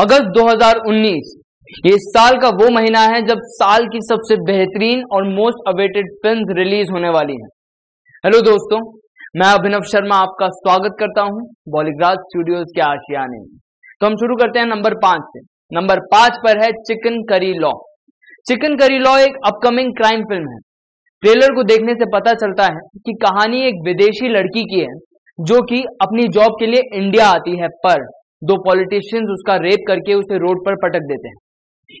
अगस्त 2019 ये इस साल का वो महीना है जब साल की सबसे बेहतरीन और मोस्ट अवेटेड फ़िल्म रिलीज़ होने वाली है। हेलो दोस्तों, मैं अभिनव शर्मा आपका स्वागत करता हूँ बॉलीग्राज स्टूडियोज के आशियाने में। तो हम शुरू करते हैं नंबर पाँच से। नंबर पाँच पर है chicken curry law. Chicken curry law एक अपकमिंग क्राइम फ़िल्म है। ट्रेलर को देखने से पता चलता है कि कहानी एक विदेशी लड़की की है, जो कि अपनी जॉब के लिए इंडिया आती है पर। दो पॉलिटिशियंस उसका रेप करके उसे रोड पर पटक देते हैं।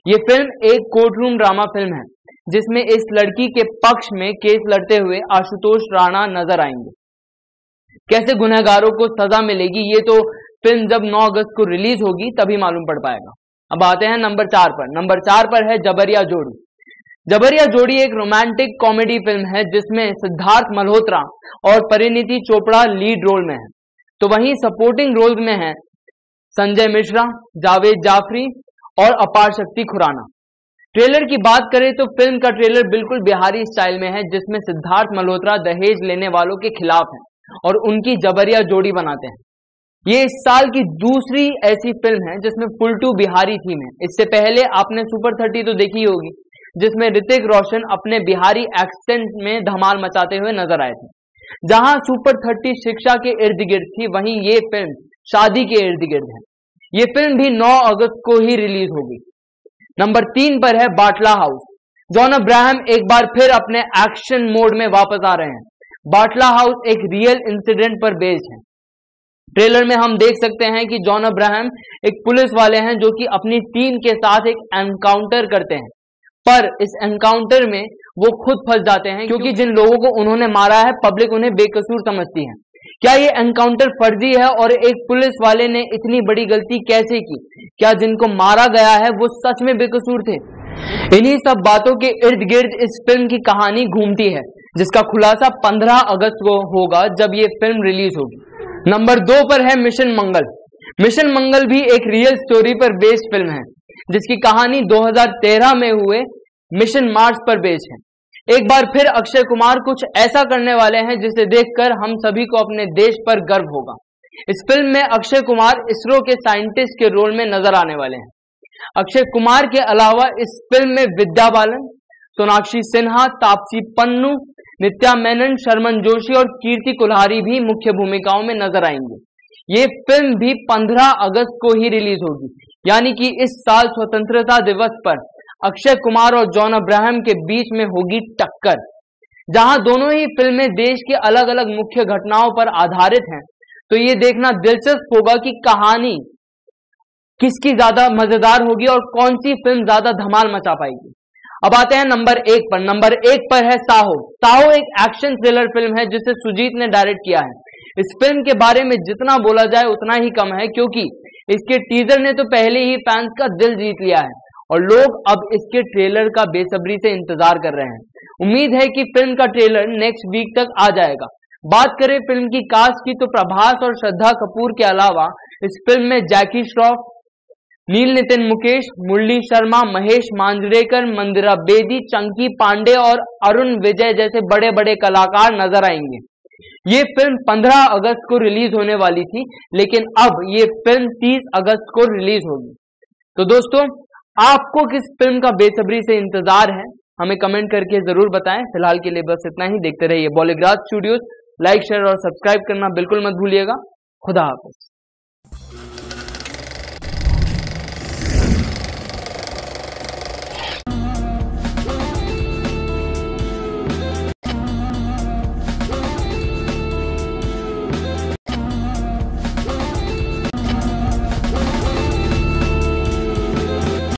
ये फ़िल्म एक कोर्ट रूम ड्रामा फ़िल्म है, जिसमें इस लड़की के पक्ष में केस लड़ते हुए आशुतोष राणा नज़र आएँगे। कैसे गुनहगारों को सजा मिलेगी, ये तो फ़िल्म जब 9 अगस्त को रिलीज़ होगी, तभी मालूम पड़ पाएगा। अब आते हैं नंबर चार पर। नंबर चार पर है जबरिया जोड़ी। जबरिया जोड़ी एक रोमांटिक कॉमेडी फ़िल्म है, जिसमें सिद्धार्थ मल्होत्रा और परिणीति चोपड़ा लीड रोल में है। तो वहीं सपोर्टिंग रोल में है संजय मिश्रा, जावेद जाफरी और अपार शक्ति खुराना। ट्रेलर की बात करें तो फ़िल्म का ट्रेलर बिल्कुल बिहारी स्टाइल में है, जिसमें सिद्धार्थ मल्होत्रा, दहेज लेने वालों के खिलाफ हैं और उनकी जबरिया जोड़ी बनाते हैं। ये इस साल की दूसरी ऐसी फ़िल्म है, जिसमें फुल टू बिहारी थीम है। इससे पहले आपने सुपर थर्टी तो देखी होगी, जिसमें ऋतिक रोशन अपने बिहारी एक्सेंट में धमाल मचाते हुए नज़र आए थे। जहाँ सुपर थर्टी शिक्षा के इर्द गिर्द थी, वहीं ये फ़िल्म शादी के इर्द गिर्द है। ये फ़िल्म भी 9 अगस्त को ही रिलीज़ होगी। नंबर तीन पर है बाटला हाउस। जॉन अब्राहम एक बार फिर अपने एक्शन मोड में वापस आ रहे हैं। बाटला हाउस एक रियल इंसिडेंट पर बेस्ड है। ट्रेलर में हम देख सकते हैं कि जॉन अब्राहम एक पुलिस वाले हैं जो कि अपनी टीम के साथ एक एनकाउंटर करते हैं। पर इस एनकाउंटर में वो खुद फंस जाते हैं क्योंकि जिन लोगों को उन्होंने मारा है पब्लिक उन्हें बेकसूर समझती है। क्या ये एनकाउंटर फर्जी है और एक पुलिस वाले ने इतनी बड़ी गलती कैसे की? क्या जिनको मारा गया है, वो सच में बेकसूर थे? इन्हीं सब बातों के इर्द गिर्द इस फ़िल्म की कहानी घूमती है, जिसका खुलासा 15 अगस्त को होगा जब ये फ़िल्म रिलीज़ होगी। नंबर दो पर है मिशन मंगल मिशन मंगल भी एक रियल स्टोरी पर बेस्ड फ़िल्म है, जिसकी कहानी 2013 में हुए मिशन मार्स पर बेस्ड है। एक बार फिर अक्षय कुमार कुछ ऐसा करने वाले हैं जिसे देखकर हम सभी को अपने देश पर गर्व होगा। इस फ़िल्म में अक्षय कुमार इसरो के साइंटिस्ट के रोल में नज़र आने वाले हैं। अक्षय कुमार के अलावा इस फ़िल्म में विद्या बालन, सोनाक्षी सिन्हा, तापसी पन्नू, नित्या मेनन, शर्मन जोशी और कीर्ति कुल्हारी भी मुख्य भूमिकाओं में नज़र आएँगे। ये फ़िल्म भी 15 अगस्त को ही रिलीज़ होगी, यानी कि इस साल स्वतंत्रता दिवस पर। अक्षय कुमार और जॉन अब्राहम के बीच में होगी टक्कर, जहाँ दोनों ही फ़िल्में देश की अलग अलग मुख्य घटनाओं पर आधारित हैं। तो ये देखना दिलचस्प होगा कि कहानी किसकी ज़्यादा मज़ेदार होगी और कौन सी फ़िल्म ज़्यादा धमाल मचा पाएगी। अब आते हैं नंबर एक पर। नंबर एक पर है साहो। साहो एक एक्शन थ्रिलर फ़िल्म है, जिसे सुजीत ने डायरेक्ट किया है। इस फ़िल्म के बारे में जितना बोला जाए, उतना ही कम है, क्योंकि इसके टीजर ने तो पहले ही फैंस का दिल जीत लिया है। और लोग अब इसके ट्रेलर का बेसब्री से इंतज़ार कर रहे हैं। उम्मीद है कि फ़िल्म का ट्रेलर नेक्स्ट वीक तक आ जाएगा। बात करें फ़िल्म की कास्ट की तो प्रभास और श्रद्धा कपूर के अलावा इस फ़िल्म में जैकी श्रॉफ, नील नितिन मुकेश, मुरली शर्मा, महेश मांजरेकर, मंदिरा बेदी, चंकी पांडे और अरुण विजय जैसे बड़े बड़े कलाकार नज़र आएँगे। ये फ़िल्म 15 अगस्त को रिलीज़ होने वाली थी, लेकिन अब ये फ़िल्म 30 अगस्त को रिलीज़ होगी। तो दोस्तों आपको किस फ़िल्म का बेसब्री से इंतज़ार है, हमें कमेंट करके ज़रूर बताएँ। फ़िलहाल के लिए बस इतना ही। देखते रहिए बॉलीग्राज स्टूडियोज लाइक शेयर और सब्सक्राइब करना बिल्कुल मत भूलिएगा। खुदा हाफिज।